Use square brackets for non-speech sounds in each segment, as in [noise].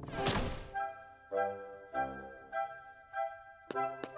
Thank you.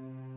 You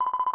you [laughs]